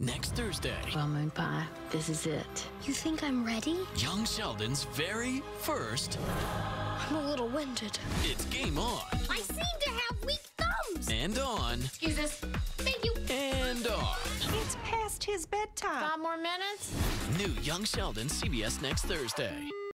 Next Thursday, Well, Moon Pie, this is it. You think I'm ready? young Sheldon's very first I'm a little winded. It's Game On I seem to have weak thumbs. and On Excuse us. Thank you. and On. It's past his bedtime. Five more minutes? New Young Sheldon, CBS next Thursday.